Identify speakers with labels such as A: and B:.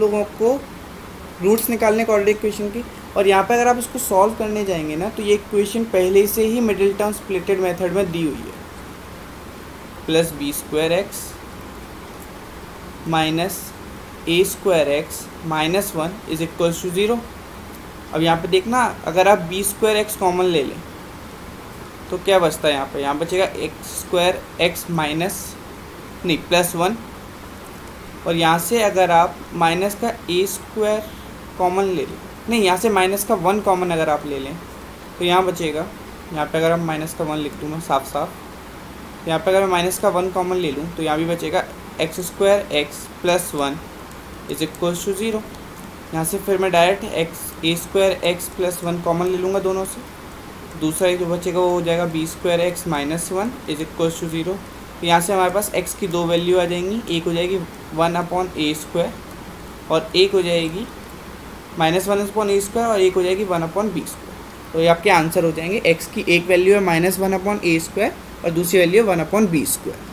A: लोगों को रूट्स निकालने क्वाड्रेटिक इक्वेशन की। और यहाँ पर अगर आप इसको सॉल्व करने जाएँगे ना तो ये इक्वेशन पहले से ही मिडिल टर्म स्प्लिटेड मेथड में दी हुई है। Plus b square x minus a square x minus one is equal to zero अब यहाँ पे देखना, अगर आप बी स्क्वायर एक्स कॉमन ले लें तो क्या बचता है यहाँ पे? यहाँ बचेगा एक्स स्क्वायर एक्स माइनस नहीं प्लस वन और यहाँ से अगर आप माइनस का ए स्क्वायर कॉमन ले लें, नहीं, यहाँ से माइनस का वन कॉमन अगर आप ले लें तो यहाँ बचेगा। यहाँ पे अगर हम माइनस का वन लिख दूँ मैं साफ़ साफ़ यहाँ पे अगर मैं माइनस का वन कॉमन ले लूँ तो यहाँ भी बचेगा x square x plus one is equal to zero यहाँ से फिर मैं direct x a square x plus one common ले लूँगा दोनों से। दूसरा जो बचेगा वो हो जाएगा b square x minus one is equal to zero तो यहाँ से हमारे पास एक्स की दो वैल्यू आ जाएँगी। एक हो जाएगी वन अपॉन ए स्क्वायर और एक हो जाएगी minus one upon a square और एक हो जाएगी वन अपॉन बी स्क्वायर। तो ये आपके आंसर हो जाएँगे। एक्स की एक वैल्यू है minus one upon a square और दूसरी वैल्यू है वन अपॉन बी स्क्वायर।